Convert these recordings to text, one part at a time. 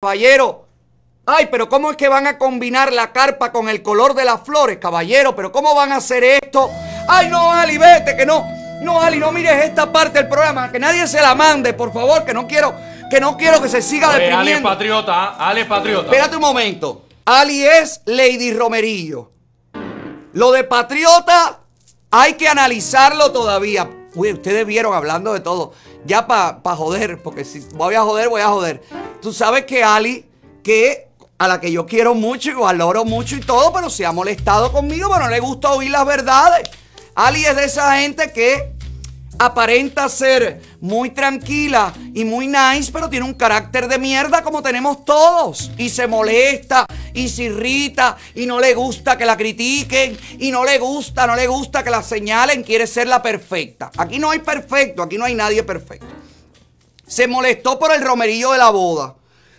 caballero. Ay, pero ¿cómo es que van a combinar la carpa con el color de las flores, caballero? ¿Pero cómo van a hacer esto? Ay, no, Ali, vete, que no. No, Ali, no mires esta parte del programa, que nadie se la mande, por favor, que no quiero que no quiero que se siga Oye, deprimiendo. Ale es patriota. Ale es patriota. Espérate un momento. Ali es Lady Romerillo. Lo de patriota hay que analizarlo todavía. Uy, ustedes vieron hablando de todo. Ya para joder, porque si voy a joder, voy a joder. Tú sabes que Ali, que a la que yo quiero mucho y valoro mucho y todo, pero se ha molestado conmigo, pero no le gusta oír las verdades. Ali es de esa gente que aparenta ser muy tranquila y muy nice, pero tiene un carácter de mierda como tenemos todos. Y se molesta y se irrita y no le gusta que la critiquen y no le gusta, no le gusta que la señalen, quiere ser la perfecta. Aquí no hay perfecto, aquí no hay nadie perfecto. Se molestó por el romerillo de la boda.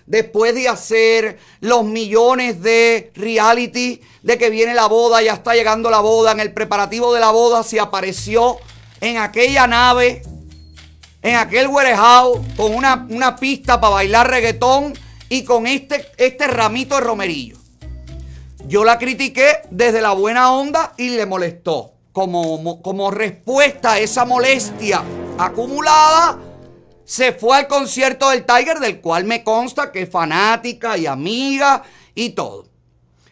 Después de hacer los millones de reality, de que viene la boda, ya está llegando la boda, en el preparativo de la boda se apareció en aquella nave, en aquel warehouse, con una, una pista para bailar reggaetón y con este, este ramito de romerillo. Yo la critiqué desde la buena onda y le molestó. Como, como respuesta a esa molestia acumulada, se fue al concierto del Tiger, del cual me consta que es fanática y amiga y todo.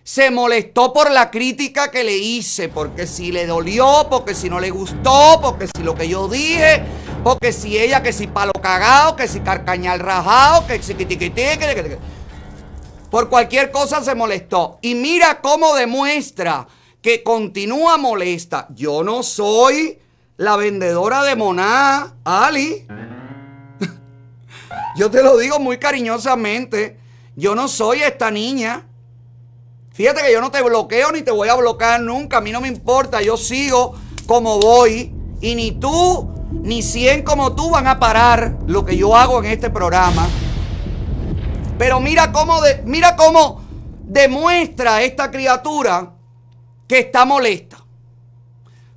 Se molestó por la crítica que le hice, porque si le dolió, porque si no le gustó, porque si lo que yo dije, porque si ella, que si palo cagado, que si carcañal rajado, que si que por cualquier cosa se molestó. Y mira cómo demuestra que continúa molesta. Yo no soy la vendedora de moná, Ali. Yo te lo digo muy cariñosamente. Yo no soy esta niña. Fíjate que yo no te bloqueo ni te voy a bloquear nunca. A mí no me importa. Yo sigo como voy. Y ni tú, ni 100 como tú van a parar lo que yo hago en este programa. Pero mira cómo, mira cómo demuestra esta criatura que está molesta.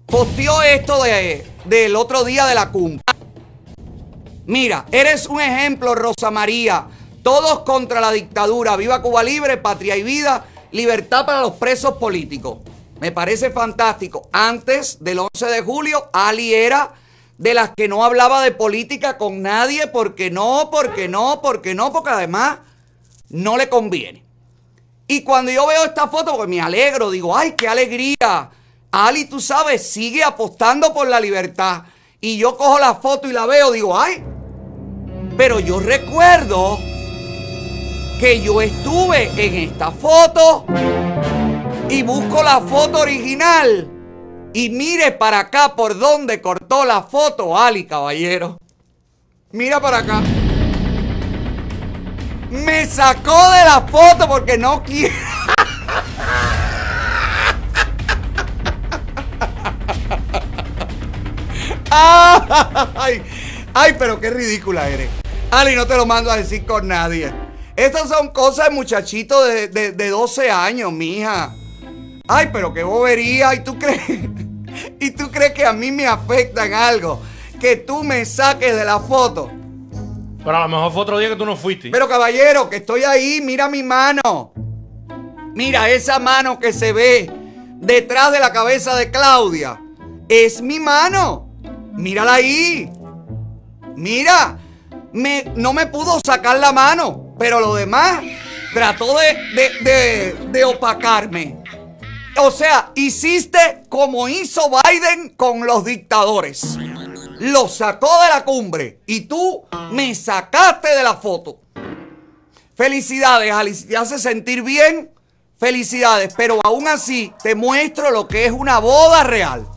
Posteó esto de, del otro día de la cumbre. Mira, eres un ejemplo, Rosa María. Todos contra la dictadura. Viva Cuba Libre, patria y vida. Libertad para los presos políticos. Me parece fantástico. Antes del 11 de julio, Ali era de las que no hablaba de política con nadie porque no, porque no, porque no, porque además no le conviene. Y cuando yo veo esta foto, pues me alegro, digo, ay, qué alegría. Ali, tú sabes, sigue apostando por la libertad. Y yo cojo la foto y la veo, digo, ay, pero yo recuerdo que yo estuve en esta foto y busco la foto original. Y mire para acá por donde cortó la foto Ali, caballero. Mira para acá. Me sacó de la foto porque no quiere. ay, ay, pero qué ridícula eres. Ali, no te lo mando a decir con nadie. Estas son cosas de muchachito de, de, de 12 años, mija. Ay, pero qué bobería. ¿Y tú crees? ¿Y tú crees que a mí me afecta en algo? Que tú me saques de la foto. Pero a lo mejor fue otro día que tú no fuiste. Pero caballero, que estoy ahí, mira mi mano. Mira esa mano que se ve detrás de la cabeza de Claudia. Es mi mano. Mírala ahí. Mira. Me, no me pudo sacar la mano. Pero lo demás trató de, de, de, de opacarme. O sea, hiciste como hizo Biden con los dictadores. Lo sacó de la cumbre y tú me sacaste de la foto. Felicidades, Alice. Te hace sentir bien. Felicidades. Pero aún así te muestro lo que es una boda real.